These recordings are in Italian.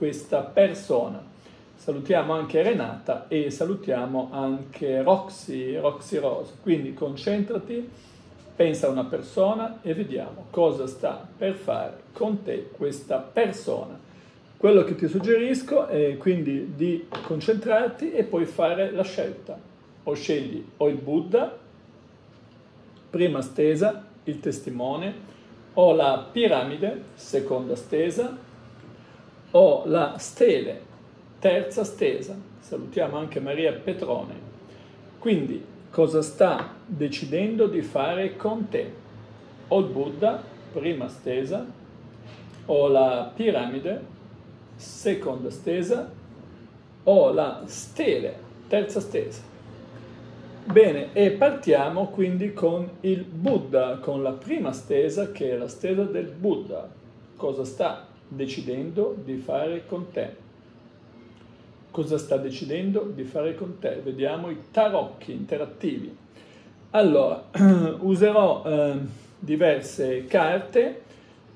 questa persona. Salutiamo anche Renata e salutiamo anche Roxy, Roxy Rose. Quindi concentrati, pensa a una persona e vediamo cosa sta per fare con te questa persona. Quello che ti suggerisco è quindi di concentrarti e poi fare la scelta. O scegli o il Buddha, prima stesa, il testimone, o la piramide, seconda stesa, o la stele, terza stesa. Salutiamo anche Maria Petrone. Quindi, cosa sta decidendo di fare con te? O il Buddha, prima stesa, o la piramide, seconda stesa, o la stele, terza stesa. Bene, e partiamo quindi con il Buddha, con la prima stesa che è la stesa del Buddha. Cosa sta decidendo di fare con te? Cosa sta decidendo di fare con te? Vediamo i tarocchi interattivi. Allora, userò eh, diverse carte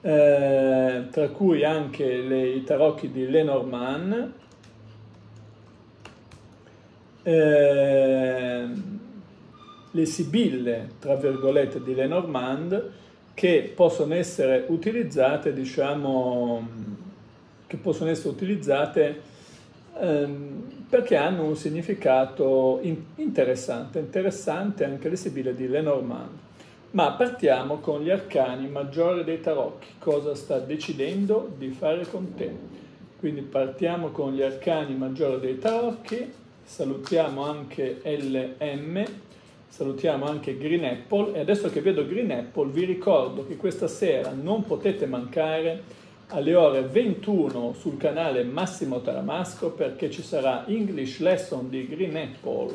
eh, tra cui anche le, i tarocchi di Lenormand, eh, le sibille, tra virgolette, di Lenormand, che possono essere utilizzate, diciamo, che possono essere utilizzate ehm, perché hanno un significato in, interessante, interessante anche le sibille di Lenormand. Ma partiamo con gli arcani maggiori dei tarocchi, cosa sta decidendo di fare con te. Quindi partiamo con gli arcani maggiori dei tarocchi, salutiamo anche LM, salutiamo anche Green Apple e adesso che vedo Green Apple vi ricordo che questa sera non potete mancare alle ore 21 sul canale Massimo Taramasco perché ci sarà English Lesson di Green Apple,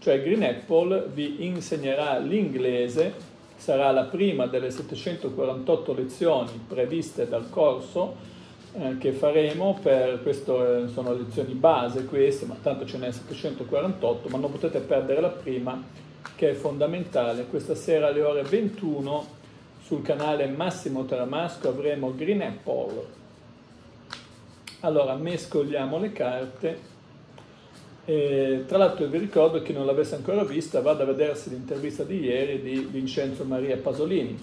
cioè Green Apple vi insegnerà l'inglese sarà la prima delle 748 lezioni previste dal corso eh, che faremo per questo eh, sono lezioni base queste, ma tanto ce n'è 748, ma non potete perdere la prima che è fondamentale. Questa sera alle ore 21 sul canale Massimo Taramasco avremo Green Apple. Allora mescoliamo le carte e, tra l'altro vi ricordo che non l'avesse ancora vista, vada a vedersi l'intervista di ieri di Vincenzo Maria Pasolini,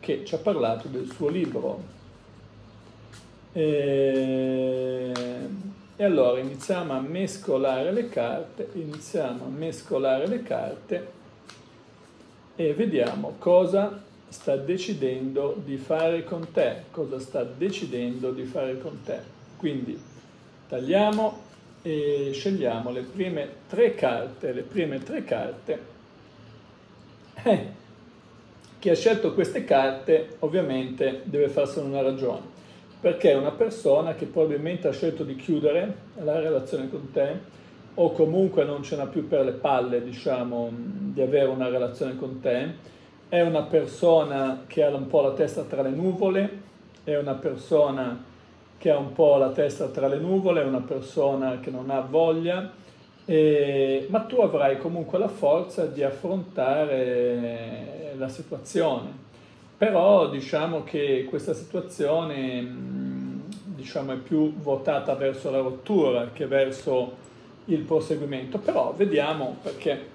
che ci ha parlato del suo libro. E, e allora iniziamo a mescolare le carte, iniziamo a mescolare le carte e vediamo cosa sta decidendo di fare con te, cosa sta decidendo di fare con te. Quindi tagliamo e scegliamo le prime tre carte, le prime tre carte. Eh, chi ha scelto queste carte ovviamente deve farsene una ragione, perché è una persona che probabilmente ha scelto di chiudere la relazione con te o comunque non ce n'ha più per le palle, diciamo, di avere una relazione con te, è una persona che ha un po' la testa tra le nuvole, è una persona che ha un po' la testa tra le nuvole, è una persona che non ha voglia, eh, ma tu avrai comunque la forza di affrontare la situazione. Però diciamo che questa situazione diciamo, è più votata verso la rottura che verso il proseguimento, però vediamo perché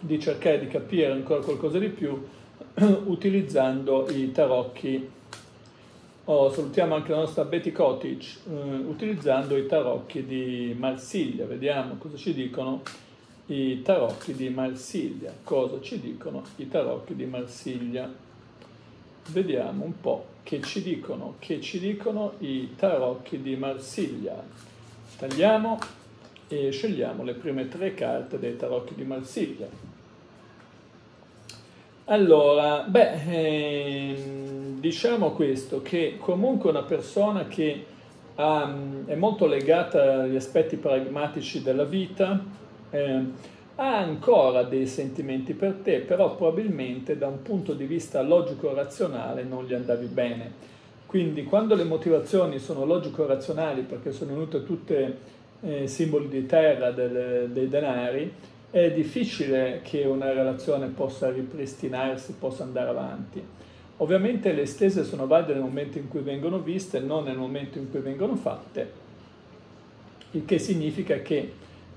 di cercare di capire ancora qualcosa di più utilizzando i tarocchi Oh, salutiamo anche la nostra Betty Cottage eh, utilizzando i tarocchi di Marsiglia. Vediamo cosa ci dicono i tarocchi di Marsiglia. Cosa ci dicono i tarocchi di Marsiglia? Vediamo un po' che ci dicono, che ci dicono i tarocchi di Marsiglia. Tagliamo e scegliamo le prime tre carte dei tarocchi di Marsiglia. Allora, beh, ehm, diciamo questo, che comunque una persona che um, è molto legata agli aspetti pragmatici della vita, eh, ha ancora dei sentimenti per te, però probabilmente da un punto di vista logico-razionale non gli andavi bene. Quindi quando le motivazioni sono logico-razionali, perché sono venute tutte eh, simboli di terra del, dei denari, è difficile che una relazione possa ripristinarsi, possa andare avanti. Ovviamente le stese sono valide nel momento in cui vengono viste, non nel momento in cui vengono fatte, il che significa che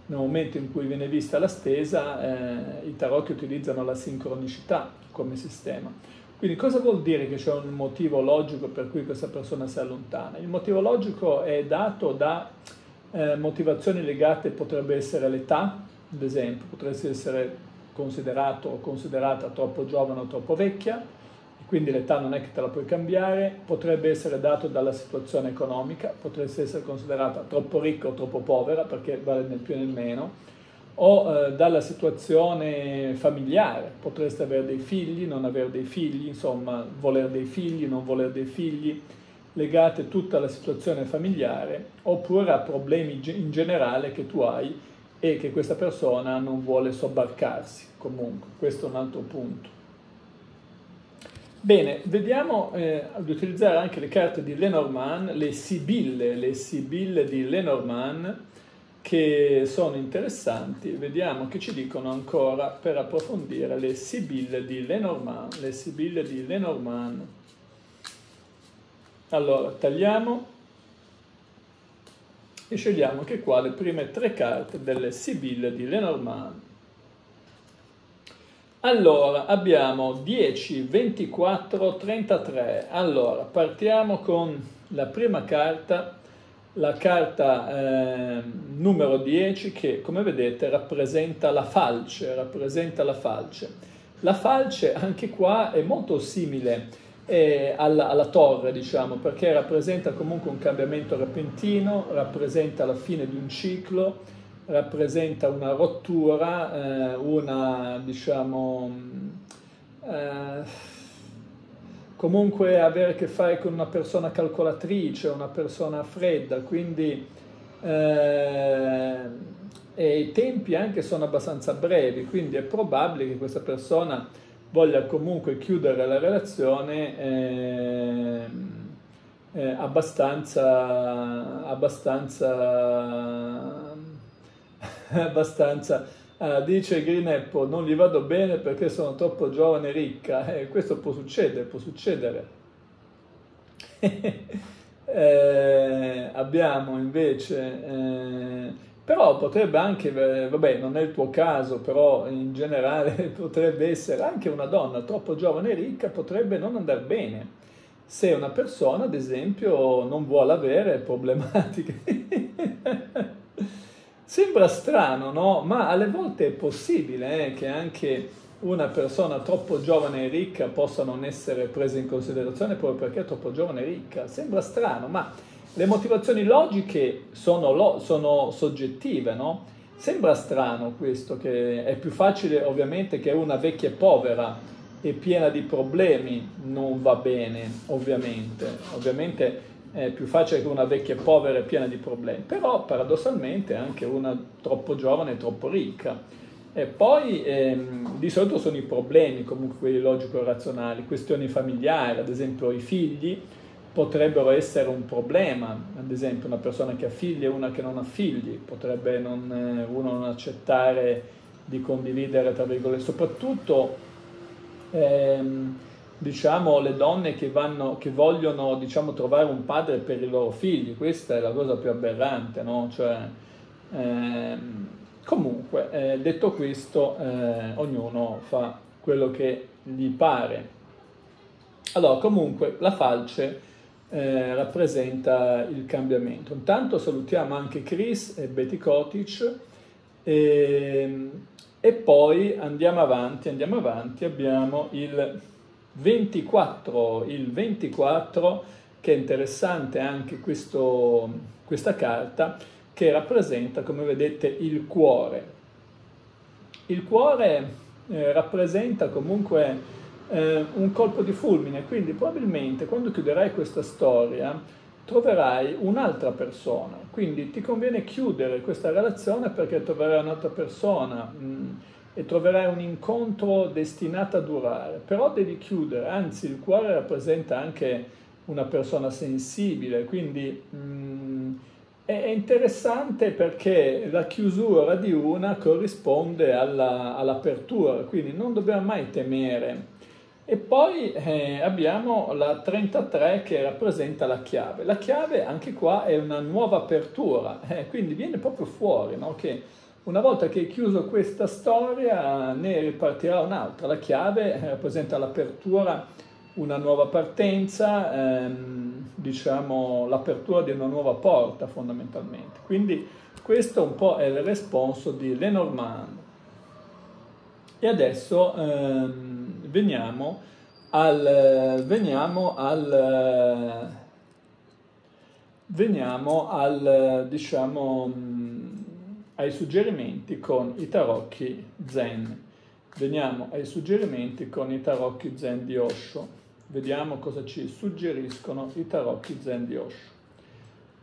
nel momento in cui viene vista la stesa, eh, i tarocchi utilizzano la sincronicità come sistema. Quindi cosa vuol dire che c'è un motivo logico per cui questa persona si allontana? Il motivo logico è dato da eh, motivazioni legate, potrebbe essere l'età, ad esempio, potresti essere considerato o considerata troppo giovane o troppo vecchia, quindi l'età non è che te la puoi cambiare, potrebbe essere dato dalla situazione economica, potresti essere considerata troppo ricca o troppo povera, perché vale nel più e nel meno, o eh, dalla situazione familiare, potreste avere dei figli, non avere dei figli, insomma, voler dei figli, non voler dei figli, legate tutta alla situazione familiare, oppure a problemi in generale che tu hai e che questa persona non vuole sobbarcarsi. Comunque, questo è un altro punto. Bene, vediamo eh, di utilizzare anche le carte di Lenormand, le sibille, le sibille di Lenormand, che sono interessanti. Vediamo che ci dicono ancora per approfondire le sibille di Lenormand, le sibille di Lenormand. Allora, tagliamo e scegliamo che qua le prime tre carte delle sibille di Lenormand. Allora, abbiamo 10, 24, 33. Allora, partiamo con la prima carta, la carta eh, numero 10 che, come vedete, rappresenta la falce, rappresenta la falce. La falce anche qua è molto simile eh, alla, alla torre, diciamo, perché rappresenta comunque un cambiamento repentino, rappresenta la fine di un ciclo, rappresenta una rottura, eh, una diciamo eh, comunque avere a che fare con una persona calcolatrice, una persona fredda, quindi eh, i tempi anche sono abbastanza brevi, quindi è probabile che questa persona voglia comunque chiudere la relazione eh, eh, abbastanza, abbastanza abbastanza. Uh, dice Green Apple, non gli vado bene perché sono troppo giovane e ricca. Eh, questo può succedere, può succedere. eh, abbiamo invece, eh, però potrebbe anche, eh, vabbè, non è il tuo caso, però in generale potrebbe essere anche una donna troppo giovane e ricca, potrebbe non andare bene. Se una persona, ad esempio, non vuole avere problematiche. Sembra strano, no? Ma alle volte è possibile eh, che anche una persona troppo giovane e ricca possa non essere presa in considerazione proprio perché è troppo giovane e ricca. Sembra strano, ma le motivazioni logiche sono, lo, sono soggettive, no? Sembra strano questo, che è più facile ovviamente che una vecchia e povera e piena di problemi non va bene, ovviamente. Ovviamente è più facile che una vecchia povera e piena di problemi, però paradossalmente anche una troppo giovane e troppo ricca. E poi ehm, di solito sono i problemi, comunque quelli logico-razionali, questioni familiari, ad esempio i figli potrebbero essere un problema, ad esempio una persona che ha figli e una che non ha figli, potrebbe non, eh, uno non accettare di condividere, tra virgolette, soprattutto ehm, diciamo, le donne che, vanno, che vogliono diciamo, trovare un padre per i loro figli, questa è la cosa più aberrante, no? Cioè, ehm, comunque, eh, detto questo, eh, ognuno fa quello che gli pare. Allora, comunque, la falce eh, rappresenta il cambiamento. Intanto salutiamo anche Chris e Betty Kotic e, ehm, e poi andiamo avanti, andiamo avanti, abbiamo il 24, il 24, che è interessante anche questo, questa carta, che rappresenta, come vedete, il cuore. Il cuore eh, rappresenta comunque eh, un colpo di fulmine, quindi probabilmente quando chiuderai questa storia troverai un'altra persona, quindi ti conviene chiudere questa relazione perché troverai un'altra persona. Mm, e troverai un incontro destinato a durare, però devi chiudere, anzi il cuore rappresenta anche una persona sensibile, quindi mh, mm, è interessante perché la chiusura di una corrisponde alla, all'apertura, quindi non dobbiamo mai temere E poi eh, abbiamo la 33 che rappresenta la chiave. La chiave anche qua è una nuova apertura, eh, quindi viene proprio fuori, no? che una volta che hai chiuso questa storia ne ripartirà un'altra. La chiave rappresenta l'apertura, una nuova partenza, ehm, diciamo l'apertura di una nuova porta fondamentalmente. Quindi questo un po' è il responso di Lenormand. E adesso ehm, veniamo al, veniamo al, veniamo al, diciamo, ai suggerimenti con i tarocchi zen. Veniamo ai suggerimenti con i tarocchi zen di Osho. Vediamo cosa ci suggeriscono i tarocchi zen di Osho.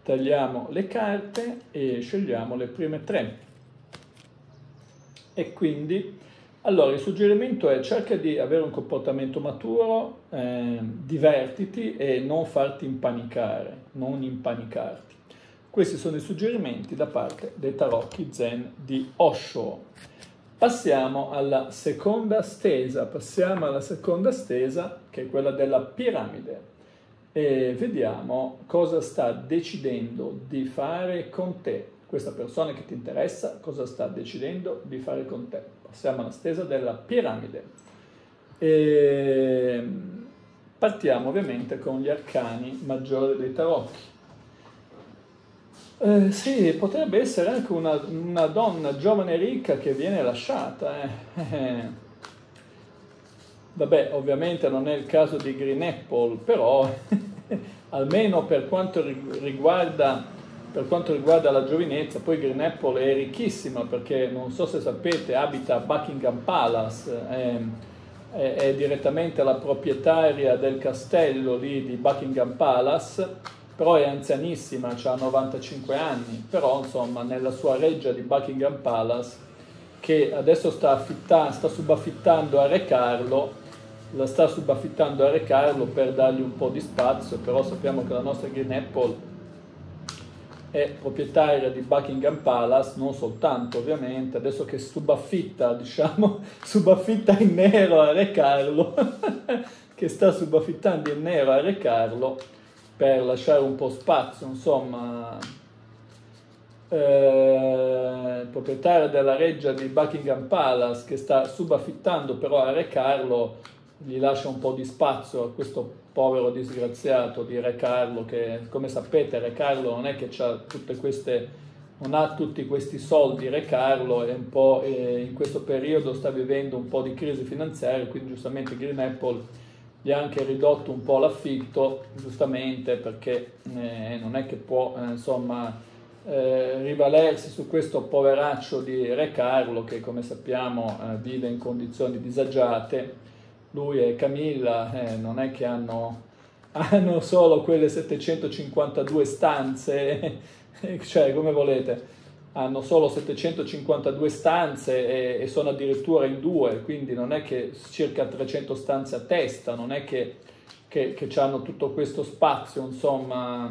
Tagliamo le carte e scegliamo le prime tre. E quindi, allora, il suggerimento è cerca di avere un comportamento maturo, eh, divertiti e non farti impanicare, non impanicarti. Questi sono i suggerimenti da parte dei tarocchi zen di Osho. Passiamo alla seconda stesa, passiamo alla seconda stesa che è quella della piramide e vediamo cosa sta decidendo di fare con te. Questa persona che ti interessa, cosa sta decidendo di fare con te. Passiamo alla stesa della piramide. E partiamo ovviamente con gli arcani maggiori dei tarocchi. Eh, sì, potrebbe essere anche una, una, donna giovane e ricca che viene lasciata. Eh. Vabbè, ovviamente non è il caso di Green Apple, però almeno per quanto riguarda, per quanto riguarda la giovinezza, poi Green Apple è ricchissima perché non so se sapete, abita a Buckingham Palace, è, è, è direttamente la proprietaria del castello lì di Buckingham Palace però è anzianissima, ha 95 anni, però insomma nella sua reggia di Buckingham Palace, che adesso sta, affitta- sta subaffittando a Re Carlo, la sta subaffittando a Re Carlo per dargli un po' di spazio, però sappiamo che la nostra Green Apple è proprietaria di Buckingham Palace, non soltanto ovviamente, adesso che subaffitta, diciamo, subaffitta in nero a Re Carlo, che sta subaffittando in nero a Re Carlo, per lasciare un po' spazio, insomma, eh, il proprietario della reggia di Buckingham Palace che sta subaffittando però a Re Carlo gli lascia un po' di spazio a questo povero disgraziato di Re Carlo che come sapete Re Carlo non è che ha tutte queste non ha tutti questi soldi Re Carlo e un po' eh, in questo periodo sta vivendo un po' di crisi finanziaria quindi giustamente Green Apple gli ha anche ridotto un po' l'affitto, giustamente perché eh, non è che può eh, insomma eh, rivalersi su questo poveraccio di Re Carlo che come sappiamo eh, vive in condizioni disagiate. Lui e Camilla eh, non è che hanno, hanno solo quelle 752 stanze, cioè come volete hanno solo 752 stanze e, e, sono addirittura in due, quindi non è che circa 300 stanze a testa, non è che, che, che hanno tutto questo spazio, insomma,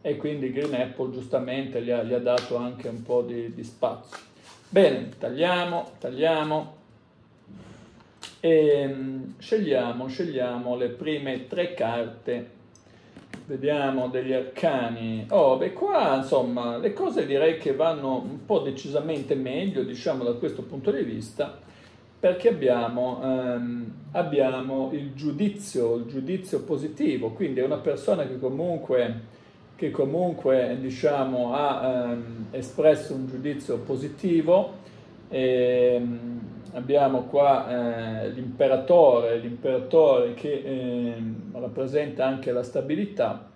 e quindi Green Apple giustamente gli ha, gli ha dato anche un po' di, di spazio. Bene, tagliamo, tagliamo e um, scegliamo, scegliamo le prime tre carte Vediamo degli arcani. Oh, beh, qua insomma le cose direi che vanno un po' decisamente meglio, diciamo da questo punto di vista, perché abbiamo, ehm, abbiamo il giudizio, il giudizio positivo, quindi è una persona che comunque, che comunque diciamo, ha ehm, espresso un giudizio positivo. Ehm, abbiamo qua eh, l'imperatore, l'imperatore che eh, rappresenta anche la stabilità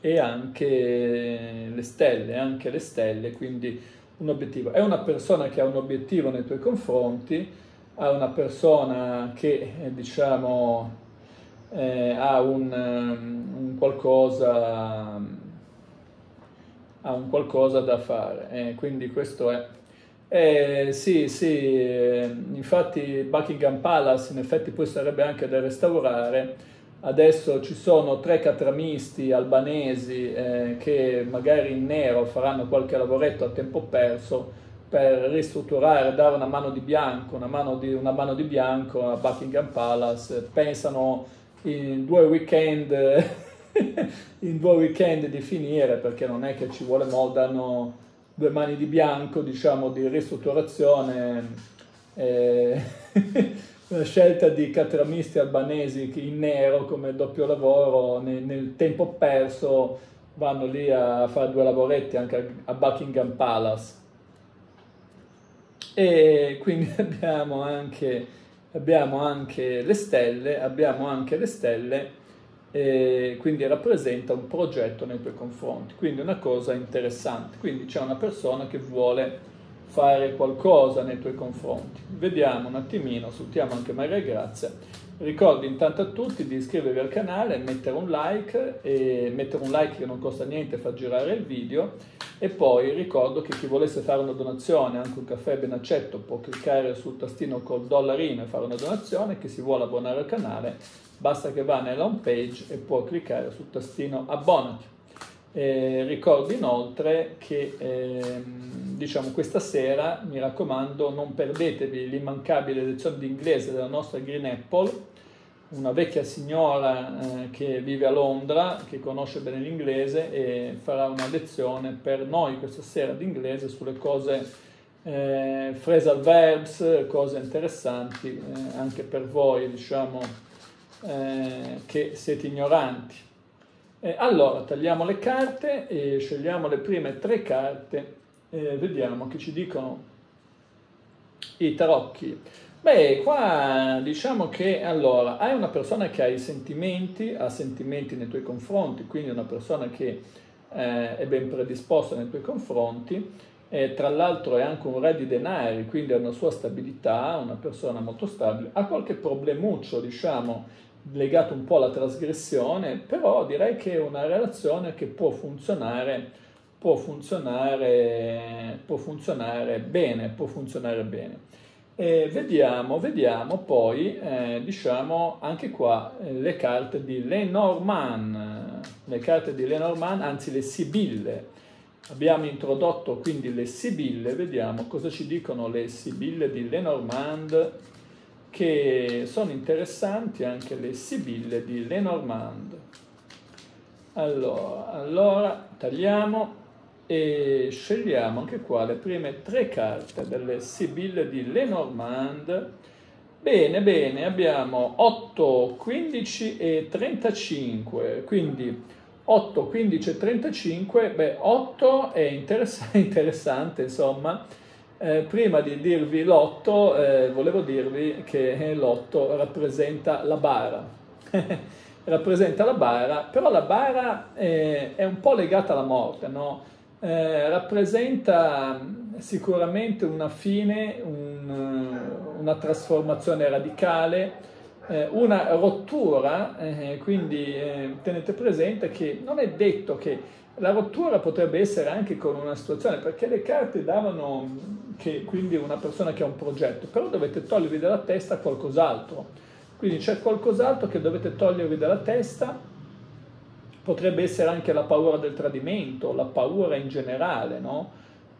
e anche le stelle, anche le stelle, quindi un obiettivo. È una persona che ha un obiettivo nei tuoi confronti, è una persona che eh, diciamo eh, ha un, un, qualcosa ha un qualcosa da fare, eh, quindi questo è eh, sì, sì, eh, infatti Buckingham Palace in effetti poi sarebbe anche da restaurare. Adesso ci sono tre catramisti albanesi eh, che magari in nero faranno qualche lavoretto a tempo perso, per ristrutturare, dare una mano di bianco, una mano di, una mano di bianco a Buckingham Palace, pensano in due weekend, in due weekend di finire, perché non è che ci vuole molto, danno due mani di bianco, diciamo, di ristrutturazione, eh, una scelta di catramisti albanesi in nero come doppio lavoro, nel, nel tempo perso vanno lì a fare due lavoretti anche a Buckingham Palace. E quindi abbiamo anche, abbiamo anche le stelle, abbiamo anche le stelle e quindi rappresenta un progetto nei tuoi confronti, quindi una cosa interessante. Quindi c'è una persona che vuole fare qualcosa nei tuoi confronti. Vediamo un attimino, salutiamo anche Maria Grazia Ricordo intanto a tutti di iscrivervi al canale, mettere un like, e mettere un like che non costa niente, fa girare il video e poi ricordo che chi volesse fare una donazione, anche un caffè ben accetto, può cliccare sul tastino col dollarino e fare una donazione, chi si vuole abbonare al canale basta che va nella home page e può cliccare sul tastino abbonati. Eh, ricordo inoltre che eh, diciamo questa sera, mi raccomando, non perdetevi l'immancabile lezione di inglese della nostra Green Apple, una vecchia signora eh, che vive a Londra, che conosce bene l'inglese e farà una lezione per noi questa sera di inglese sulle cose eh, phrasal verbs, cose interessanti eh, anche per voi, diciamo, eh, che siete ignoranti. Eh, allora, tagliamo le carte e scegliamo le prime tre carte e vediamo che ci dicono i tarocchi. Beh, qua diciamo che allora hai una persona che ha i sentimenti, ha sentimenti nei tuoi confronti, quindi una persona che eh, è ben predisposta nei tuoi confronti, e tra l'altro è anche un re di denari, quindi ha una sua stabilità, una persona molto stabile, ha qualche problemuccio, diciamo, legato un po' alla trasgressione, però direi che è una relazione che può funzionare, può funzionare, può funzionare bene, può funzionare bene. E vediamo, vediamo poi, eh, diciamo, anche qua eh, le carte di Lenormand, le carte di Lenormand, anzi le Sibille. Abbiamo introdotto quindi le Sibille, vediamo cosa ci dicono le Sibille di Lenormand che sono interessanti anche le sibille di Lenormand. Allora, allora tagliamo e scegliamo anche qua le prime tre carte delle sibille di Lenormand. Bene, bene, abbiamo 8, 15 e 35, quindi 8, 15 e 35, beh 8 è interessante, interessante insomma, eh, prima di dirvi l'otto, eh, volevo dirvi che l'otto rappresenta la bara. rappresenta la bara, però la bara è, è, un po' legata alla morte, no? eh, rappresenta sicuramente una fine, un, una trasformazione radicale, eh, una rottura, eh, quindi eh, tenete presente che non è detto che la rottura potrebbe essere anche con una situazione, perché le carte davano che quindi una persona che ha un progetto, però dovete togliervi dalla testa qualcos'altro. Quindi c'è qualcos'altro che dovete togliervi dalla testa, potrebbe essere anche la paura del tradimento, la paura in generale, no?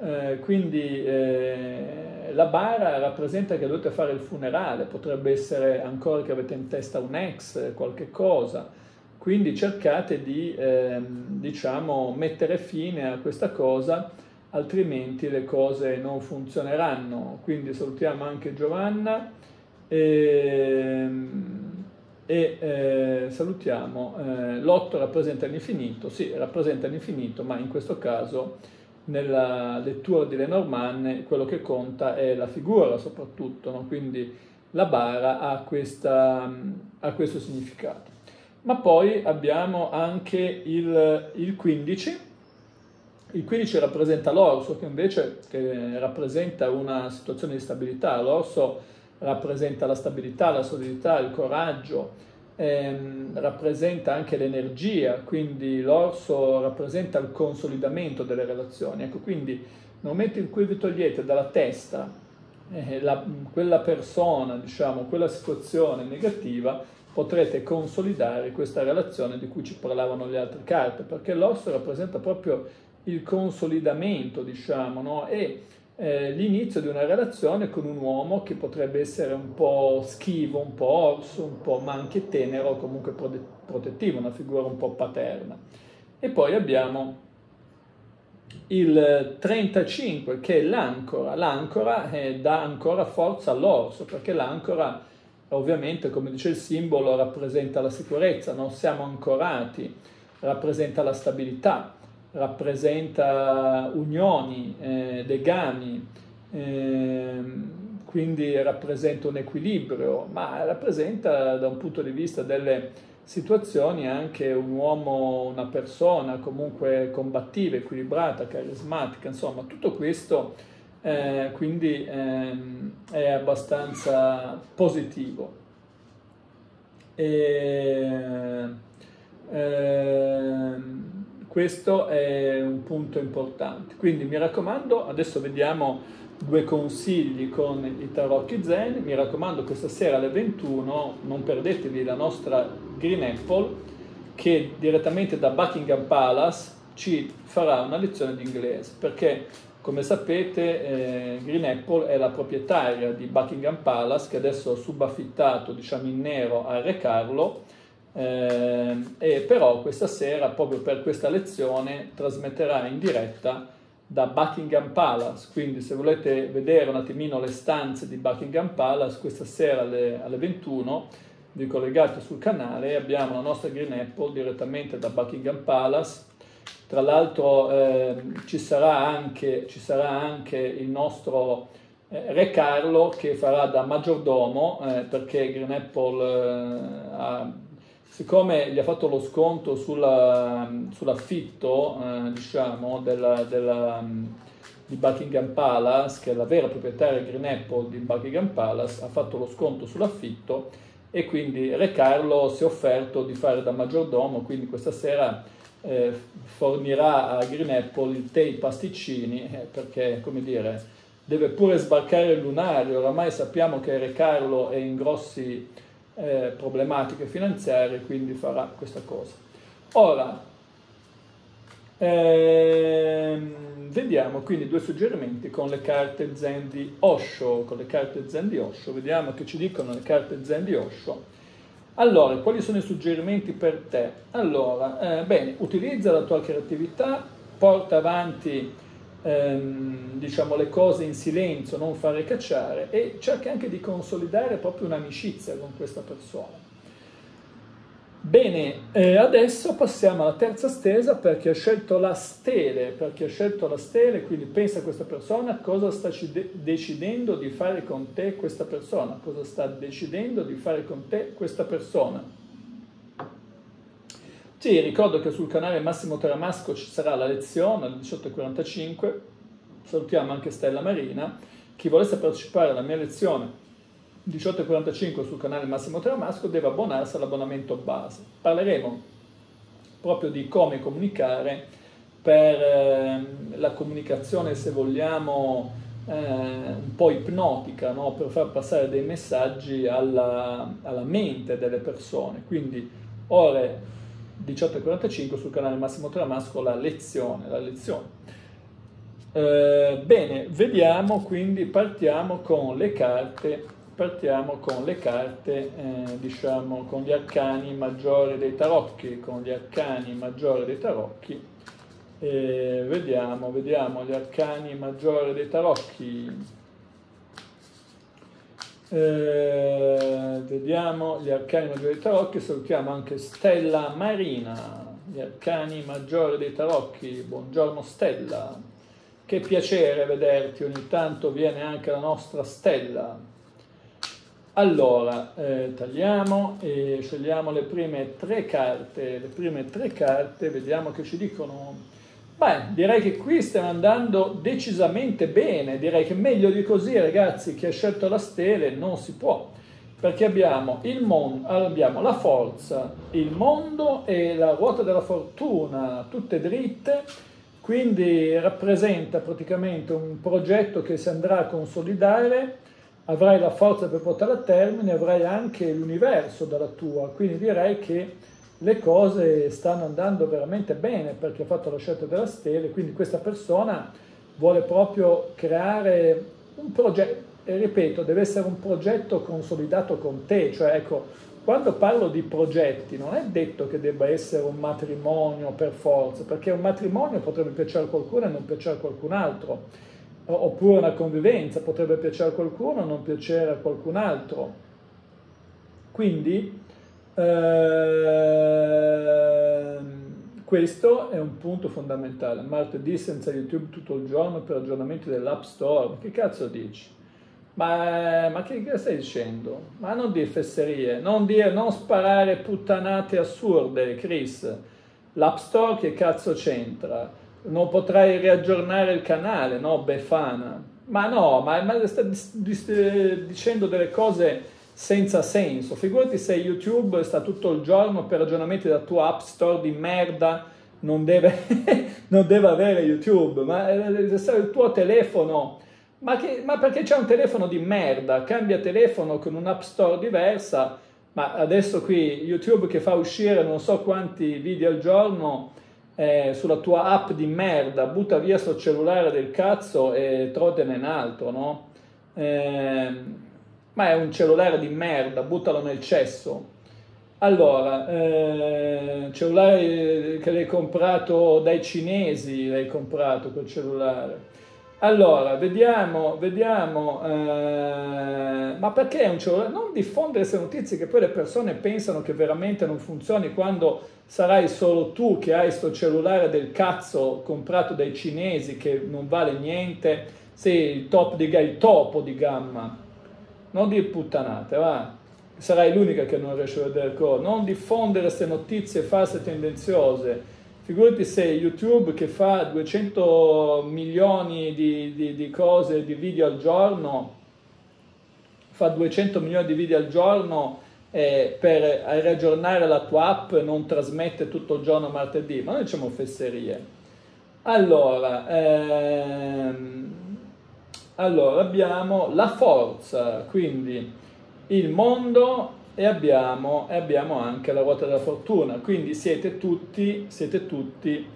Eh, quindi eh, la bara rappresenta che dovete fare il funerale, potrebbe essere ancora che avete in testa un ex, qualche cosa. Quindi cercate di, eh, diciamo, mettere fine a questa cosa altrimenti le cose non funzioneranno. Quindi salutiamo anche Giovanna e, e eh, salutiamo. Eh, l'otto rappresenta l'infinito, sì, rappresenta l'infinito, ma in questo caso nella lettura di Lenormand quello che conta è la figura soprattutto, no? quindi la bara ha, questa, ha, questo significato. Ma poi abbiamo anche il, il 15 il 15 rappresenta l'orso, che invece che rappresenta una situazione di stabilità. L'orso rappresenta la stabilità, la solidità, il coraggio, ehm, rappresenta anche l'energia, quindi l'orso rappresenta il consolidamento delle relazioni. Ecco, quindi nel momento in cui vi togliete dalla testa eh, la, quella persona, diciamo, quella situazione negativa, potrete consolidare questa relazione di cui ci parlavano le altre carte, perché l'orso rappresenta proprio il consolidamento, diciamo, no? e eh, l'inizio di una relazione con un uomo che potrebbe essere un po' schivo, un po' orso, un po' ma anche tenero, comunque protettivo, una figura un po' paterna. E poi abbiamo il 35 che è l'ancora, l'ancora eh, dà ancora forza all'orso perché l'ancora ovviamente come dice il simbolo rappresenta la sicurezza, non siamo ancorati, rappresenta la stabilità, rappresenta unioni, eh, legami, eh, quindi rappresenta un equilibrio, ma rappresenta da un punto di vista delle situazioni anche un uomo, una persona comunque combattiva, equilibrata, carismatica, insomma tutto questo eh, quindi ehm, è abbastanza positivo. E, ehm, questo è un punto importante. Quindi mi raccomando, adesso vediamo due consigli con i tarocchi zen. Mi raccomando, questa sera alle 21 non perdetevi la nostra Green Apple che direttamente da Buckingham Palace ci farà una lezione di inglese perché come sapete eh, Green Apple è la proprietaria di Buckingham Palace che adesso ha subaffittato diciamo in nero a Re Carlo eh, e però questa sera, proprio per questa lezione, trasmetterà in diretta da Buckingham Palace, quindi se volete vedere un attimino le stanze di Buckingham Palace, questa sera alle, alle 21 vi collegate sul canale abbiamo la nostra Green Apple direttamente da Buckingham Palace. Tra l'altro eh, ci, sarà anche, ci, sarà anche, il nostro eh, Re Carlo che farà da maggiordomo eh, perché Green Apple eh, ha siccome gli ha fatto lo sconto sulla, sull'affitto, eh, diciamo, della, della, di Buckingham Palace, che è la vera proprietaria Green Apple di Buckingham Palace, ha fatto lo sconto sull'affitto e quindi Re Carlo si è offerto di fare da maggiordomo, quindi questa sera eh, fornirà a Green Apple il tè e i pasticcini, eh, perché, come dire, deve pure sbarcare il lunario, oramai sappiamo che Re Carlo è in grossi eh, problematiche finanziarie, quindi farà questa cosa. Ora, ehm, vediamo quindi due suggerimenti con le carte Zen di Osho, con le carte Zen di Osho, vediamo che ci dicono le carte Zen di Osho. Allora, quali sono i suggerimenti per te? Allora, eh, bene, utilizza la tua creatività, porta avanti ehm, diciamo, le cose in silenzio, non fare cacciare e cerca anche di consolidare proprio un'amicizia con questa persona. Bene, eh, adesso passiamo alla terza stesa perché ha scelto la stele, perché ha scelto la stele, quindi pensa a questa persona, cosa sta de- decidendo di fare con te questa persona, cosa sta decidendo di fare con te questa persona. Sì, ricordo che sul canale Massimo Teramasco ci sarà la lezione alle 18.45, salutiamo anche Stella Marina, chi volesse partecipare alla mia lezione 18.45 sul canale Massimo Teramasco deve abbonarsi all'abbonamento base. Parleremo proprio di come comunicare per eh, la comunicazione, se vogliamo, eh, un po' ipnotica, no? per far passare dei messaggi alla, alla mente delle persone. Quindi ore 18.45 sul canale Massimo Tramasco la lezione. La lezione. Eh, bene, vediamo quindi, partiamo con le carte, partiamo con le carte, eh, diciamo, con gli arcani maggiori dei tarocchi, con gli arcani maggiori dei tarocchi. Eh, vediamo, vediamo gli arcani maggiori dei tarocchi. Eh, vediamo gli arcani maggiori dei tarocchi, salutiamo anche Stella Marina, gli arcani maggiori dei tarocchi, buongiorno Stella, che piacere vederti, ogni tanto viene anche la nostra Stella. Allora, eh, tagliamo e scegliamo le prime tre carte, le prime tre carte, vediamo che ci dicono Beh, direi che qui stiamo andando decisamente bene, direi che meglio di così ragazzi chi ha scelto la stele non si può, perché abbiamo, il mondo, abbiamo la forza, il mondo e la ruota della fortuna, tutte dritte, quindi rappresenta praticamente un progetto che si andrà a consolidare, avrai la forza per portarlo a termine, avrai anche l'universo dalla tua, quindi direi che le cose stanno andando veramente bene perché ha fatto la scelta della stella, quindi questa persona vuole proprio creare un progetto, e ripeto, deve essere un progetto consolidato con te, cioè ecco, quando parlo di progetti non è detto che debba essere un matrimonio per forza, perché un matrimonio potrebbe piacere a qualcuno e non piacere a qualcun altro, oppure una convivenza potrebbe piacere a qualcuno e non piacere a qualcun altro. Quindi eh, questo è un punto fondamentale. Martedì senza YouTube tutto il giorno per aggiornamenti dell'App Store. Che cazzo dici? Ma, ma che, che, stai dicendo? Ma non dire fesserie, non, dire, non sparare puttanate assurde, Chris. L'App Store che cazzo c'entra? Non potrai riaggiornare il canale, no, Befana? Ma no, ma, ma stai dicendo delle cose senza senso. Figurati se YouTube sta tutto il giorno per ragionamenti della tua app store di merda, non deve, non deve avere YouTube, ma eh, il tuo telefono. Ma, che, ma perché c'è un telefono di merda? Cambia telefono con un'app store diversa. Ma adesso qui YouTube che fa uscire non so quanti video al giorno eh, sulla tua app di merda, butta via sto cellulare del cazzo e trovate un altro, no? Eh, ma è un cellulare di merda, buttalo nel cesso. Allora, eh, cellulare che l'hai comprato dai cinesi, l'hai comprato quel cellulare. Allora, vediamo, vediamo, eh, ma perché è un cellulare? Non diffondere queste notizie che poi le persone pensano che veramente non funzioni quando sarai solo tu che hai questo cellulare del cazzo comprato dai cinesi che non vale niente, sei il, top di, il topo di gamma non dire puttanate, va. Sarai l'unica che non riesce a vedere cosa. Non diffondere queste notizie false e tendenziose. Figurati se YouTube che fa 200 milioni di, di, di cose, di video al giorno, fa 200 milioni di video al giorno eh, per riaggiornare la tua app non trasmette tutto il giorno martedì, ma noi diciamo fesserie. Allora, ehm, allora abbiamo la forza, quindi il mondo e abbiamo, e abbiamo anche la ruota della fortuna, quindi siete tutti, siete tutti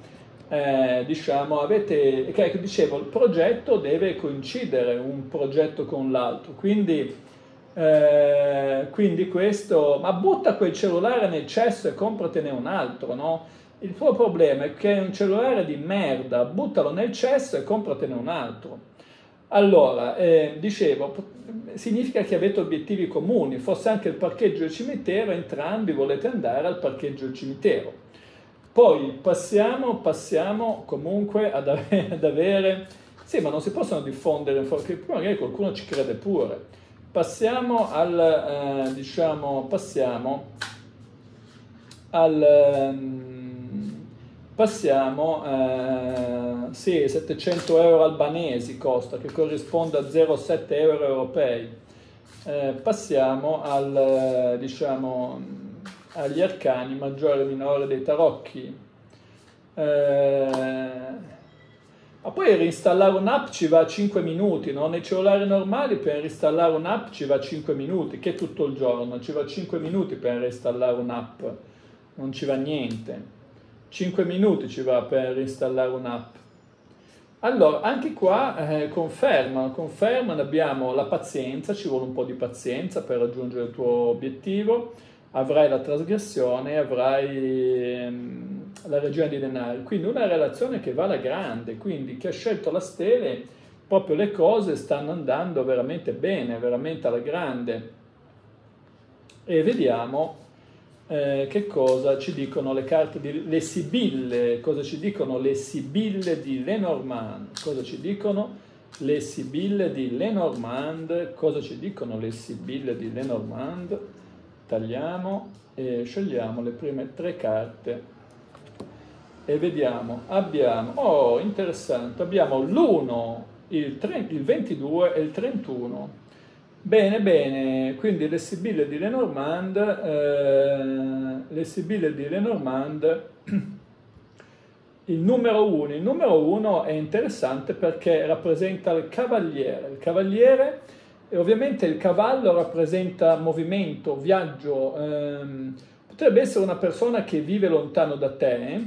eh, diciamo, avete, che dicevo, il progetto deve coincidere un progetto con l'altro, quindi, eh, quindi questo, ma butta quel cellulare nel cesso e compratene un altro, no? Il tuo problema è che è un cellulare di merda, buttalo nel cesso e compratene un altro. Allora, eh, dicevo, significa che avete obiettivi comuni, forse anche il parcheggio del cimitero, entrambi volete andare al parcheggio del cimitero. Poi passiamo, passiamo comunque ad avere, ad avere, sì, ma non si possono diffondere, perché magari qualcuno ci crede pure. Passiamo al, eh, diciamo, passiamo al... Um, Passiamo, eh, sì, 700 euro albanesi costa, che corrisponde a 0,7 euro europei. Eh, passiamo al, diciamo, agli arcani maggiore e minore dei tarocchi. Eh, ma poi reinstallare un'app ci va 5 minuti, no? nei cellulari normali per reinstallare un'app ci va 5 minuti, che tutto il giorno, ci va 5 minuti per reinstallare un'app, non ci va niente. 5 minuti ci va per installare un'app. Allora, anche qua eh, confermano, confermano, abbiamo la pazienza, ci vuole un po' di pazienza per raggiungere il tuo obiettivo, avrai la trasgressione, avrai ehm, la regione di denari, quindi una relazione che va alla grande, quindi chi ha scelto la stele, proprio le cose stanno andando veramente bene, veramente alla grande. E vediamo eh, che cosa ci dicono le carte di le Sibille, cosa ci dicono le Sibille di Lenormand, cosa ci dicono le Sibille di Lenormand, cosa ci dicono le Sibille di Lenormand, tagliamo e scegliamo le prime tre carte. E vediamo, abbiamo, oh interessante, abbiamo l'1, il, il 22 e il 31 Bene, bene, quindi le sibille di Lenormand, eh, le sibille di Lenormand, il numero 1, il numero 1 è interessante perché rappresenta il cavaliere, il cavaliere e ovviamente il cavallo rappresenta movimento, viaggio, ehm, potrebbe essere una persona che vive lontano da te, eh,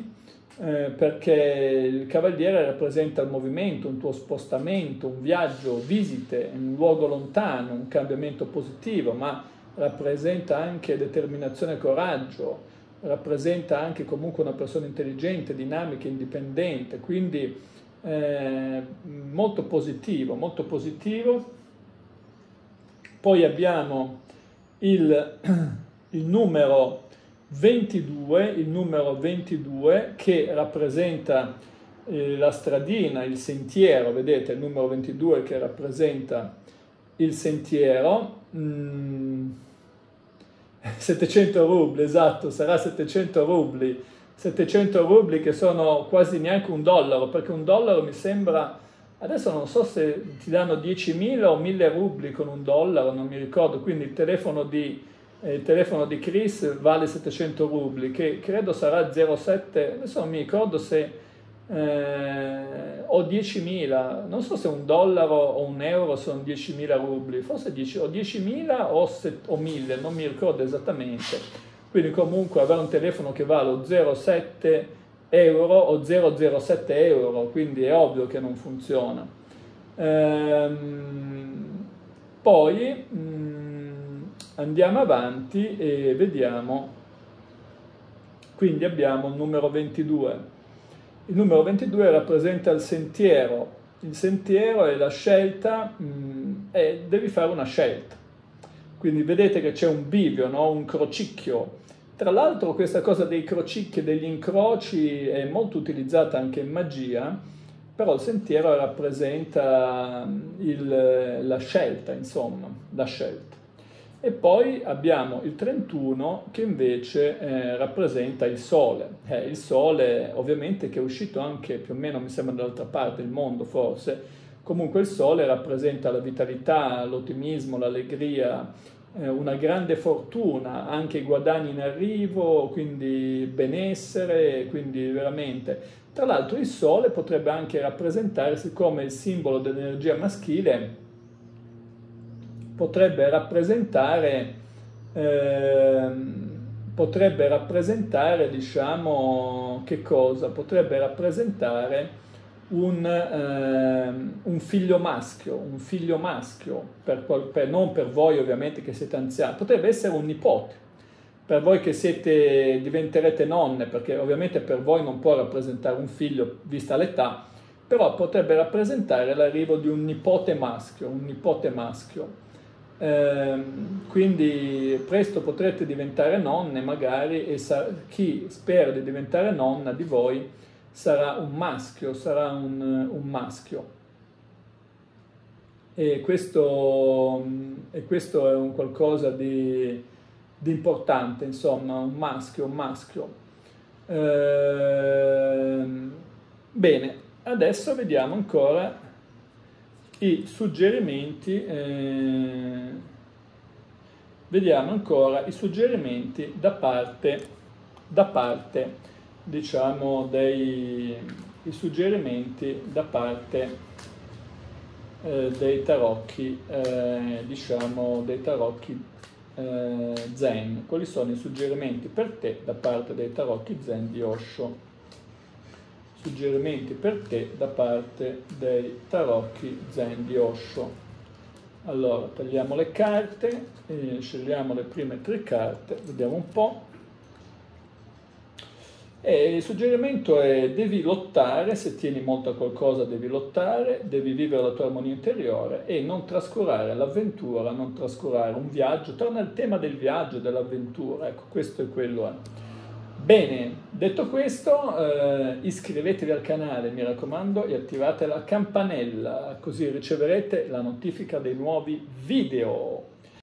perché il cavaliere rappresenta il movimento, un tuo spostamento, un viaggio, visite, un luogo lontano, un cambiamento positivo, ma rappresenta anche determinazione e coraggio, rappresenta anche comunque una persona intelligente, dinamica, indipendente, quindi eh, molto positivo, molto positivo. Poi abbiamo il, il numero 22, il numero 22 che rappresenta eh, la stradina, il sentiero, vedete il numero 22 che rappresenta il sentiero, mm, 700 rubli, esatto, sarà 700 rubli, 700 rubli che sono quasi neanche un dollaro, perché un dollaro mi sembra, adesso non so se ti danno 10.000 o 1.000 rubli con un dollaro, non mi ricordo, quindi il telefono di il telefono di Chris vale 700 rubli, che credo sarà 0,7, adesso non mi ricordo se eh, o 10.000, non so se un dollaro o un euro sono 10.000 rubli, forse 10, o 10.000 o, o 1.000, non mi ricordo esattamente. Quindi comunque avere un telefono che vale 0,7 euro o 0,07 euro, quindi è ovvio che non funziona. Ehm, poi... Mh, mm, Andiamo avanti e vediamo, quindi abbiamo il numero 22. Il numero 22 rappresenta il sentiero, il sentiero è la scelta mh, e devi fare una scelta. Quindi vedete che c'è un bivio, no? un crocicchio. Tra l'altro questa cosa dei crocicchi e degli incroci è molto utilizzata anche in magia, però il sentiero rappresenta il, la scelta, insomma, la scelta. E poi abbiamo il 31 che invece eh, rappresenta il Sole. Eh, il Sole ovviamente che è uscito anche più o meno, mi sembra, dall'altra parte del mondo forse. Comunque il Sole rappresenta la vitalità, l'ottimismo, l'allegria, eh, una grande fortuna, anche guadagni in arrivo, quindi benessere, quindi veramente. Tra l'altro il Sole potrebbe anche rappresentarsi come il simbolo dell'energia maschile potrebbe rappresentare, eh, potrebbe rappresentare, diciamo, che cosa? Potrebbe rappresentare un, eh, un figlio maschio, un figlio maschio, per, per, non per voi ovviamente che siete anziani, potrebbe essere un nipote, per voi che siete, diventerete nonne, perché ovviamente per voi non può rappresentare un figlio vista l'età, però potrebbe rappresentare l'arrivo di un nipote maschio, un nipote maschio. Eh, quindi presto potrete diventare nonne magari e chi spera di diventare nonna di voi sarà un maschio, sarà un, un maschio. E questo, e questo, è un qualcosa di, di, importante, insomma, un maschio, un maschio. Eh, bene, adesso vediamo ancora i suggerimenti, eh, vediamo ancora i suggerimenti da parte, da parte diciamo, dei suggerimenti da parte eh, dei tarocchi, eh, diciamo, dei tarocchi eh, zen. Quali sono i suggerimenti per te da parte dei tarocchi zen di Osho? Suggerimenti per te da parte dei tarocchi zen di Osho. Allora, tagliamo le carte, scegliamo le prime tre carte, vediamo un po'. E il suggerimento è devi lottare, se tieni molto a qualcosa devi lottare, devi vivere la tua armonia interiore e non trascurare l'avventura, non trascurare un viaggio. Torna al tema del viaggio, dell'avventura, ecco, questo è quello. Eh. Bene, detto questo, eh, iscrivetevi al canale, mi raccomando, e attivate la campanella, così riceverete la notifica dei nuovi video.